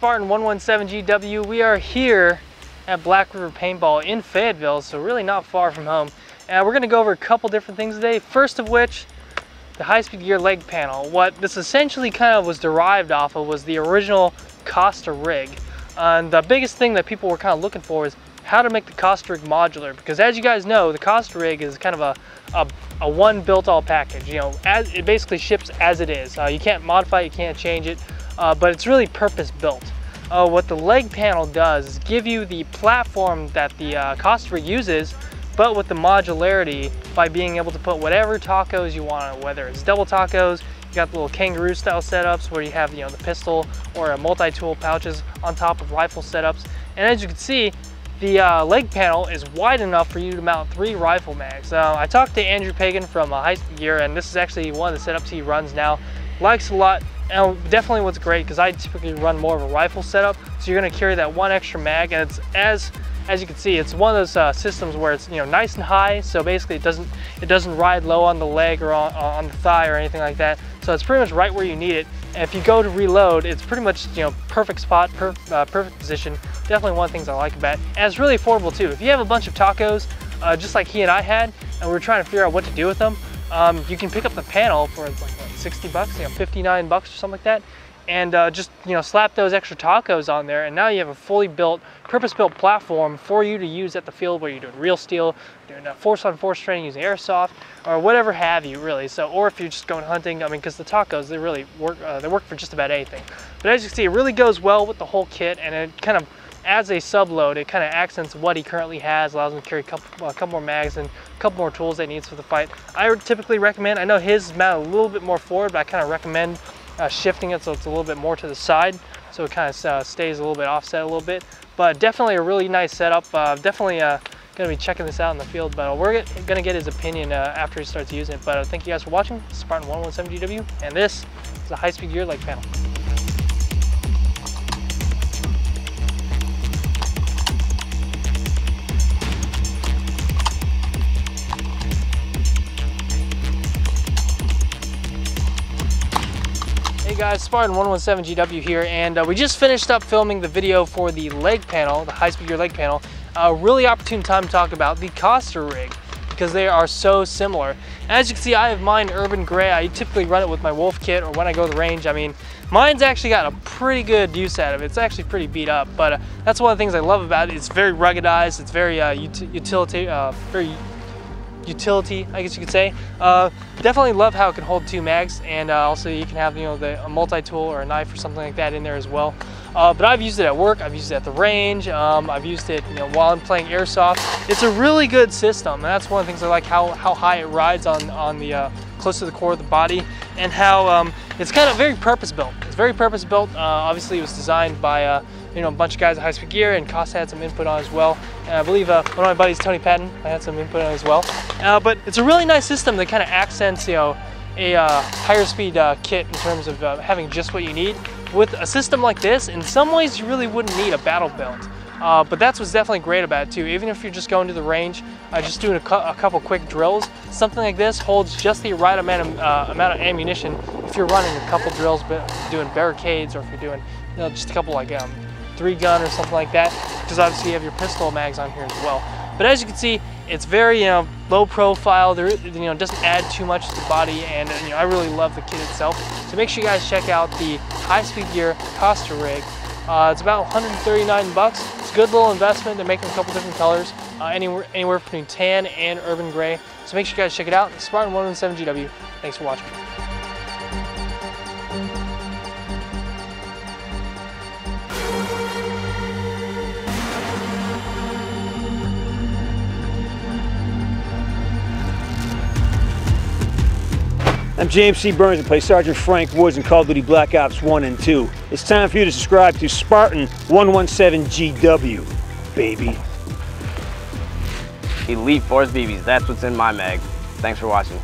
Spartan 117GW. We are here at Black River Paintball in Fayetteville, so really not far from home. And we're gonna go over a couple different things today. First of which, the high-speed gear leg panel. What this essentially kind of was derived off of was the original Costa rig. and the biggest thing that people were kind of looking for is how to make the Costa rig modular. Because as you guys know, the Costa rig is kind of a, a, a one built all package. You know, as, it basically ships as it is. Uh, you can't modify it, you can't change it uh, but it's really purpose built. Uh, what the leg panel does is give you the platform that the uh, uses, but with the modularity by being able to put whatever tacos you want, whether it's double tacos, you got the little kangaroo style setups where you have you know the pistol or a multi-tool pouches on top of rifle setups. And as you can see, the uh, leg panel is wide enough for you to mount three rifle mags. Uh, I talked to Andrew Pagan from uh, High Gear, and this is actually one of the setups he runs now. Likes a lot and definitely what's great, because I typically run more of a rifle setup, so you're gonna carry that one extra mag, and it's as as you can see, it's one of those uh, systems where it's you know nice and high, so basically it doesn't it doesn't ride low on the leg or on, on the thigh or anything like that. So it's pretty much right where you need it. And if you go to reload, it's pretty much you know perfect spot, per, uh, perfect position. Definitely one of the things I like about it. And it's really affordable too. If you have a bunch of tacos, uh, just like he and I had, and we are trying to figure out what to do with them, um, you can pick up the panel for like 60 bucks, you know, 59 bucks or something like that, and uh, just you know slap those extra tacos on there, and now you have a fully built, purpose-built platform for you to use at the field where you're doing real steel, doing force-on-force training using airsoft, or whatever have you, really. So, or if you're just going hunting, I mean, because the tacos they really work, uh, they work for just about anything. But as you can see, it really goes well with the whole kit, and it kind of as a subload, it kind of accents what he currently has, allows him to carry a couple, a couple more mags and a couple more tools that he needs for the fight. I would typically recommend, I know his is mounted a little bit more forward, but I kind of recommend uh, shifting it so it's a little bit more to the side, so it kind of uh, stays a little bit offset a little bit. But definitely a really nice setup. Uh, definitely uh, gonna be checking this out in the field, but we're get, gonna get his opinion uh, after he starts using it. But uh, thank you guys for watching. Spartan 117GW, and this is a high-speed gear leg panel. Guys, Spartan 117GW here, and uh, we just finished up filming the video for the leg panel, the high-speed gear leg panel. A really opportune time to talk about the Costa rig, because they are so similar. As you can see, I have mine urban gray. I typically run it with my wolf kit or when I go to the range. I mean, mine's actually got a pretty good use out of it. It's actually pretty beat up, but uh, that's one of the things I love about it. It's very ruggedized. It's very uh, uh, very utility, I guess you could say. Uh, definitely love how it can hold two mags, and uh, also you can have you know the, a multi-tool or a knife or something like that in there as well. Uh, but I've used it at work, I've used it at the range, um, I've used it you know, while I'm playing airsoft. It's a really good system, and that's one of the things I like how, how high it rides on, on the uh, close to the core of the body, and how um, it's kind of very purpose-built. It's very purpose-built. Uh, obviously, it was designed by uh, you know, a bunch of guys at High Speed Gear, and Costa had some input on as well. And I believe uh, one of my buddies, Tony Patton, I had some input on as well. Uh, but it's a really nice system that kind of accents, you know, a uh, higher speed uh, kit in terms of uh, having just what you need. With a system like this, in some ways you really wouldn't need a battle belt. Uh, but that's what's definitely great about it too. Even if you're just going to the range, uh, just doing a, cu a, couple quick drills, something like this holds just the right amount of, uh, amount of ammunition if you're running a couple drills, doing barricades, or if you're doing you know, just a couple like um, three gun or something like that, because obviously you have your pistol mags on here as well. But as you can see, it's very you know low profile. There you know doesn't add too much to the body, and you know I really love the kit itself. So make sure you guys check out the High Speed Gear Costa rig. Uh, it's about 139 bucks. It's a good little investment. They're making a couple different colors, uh, anywhere anywhere between tan and urban gray. So make sure you guys check it out. Spartan 117GW. Thanks for watching. James C. Burns and play Sergeant Frank Woods in Call of Duty Black Ops 1 and 2. It's time for you to subscribe to Spartan 117GW, baby. Elite Force BBs, that's what's in my mag. Thanks for watching.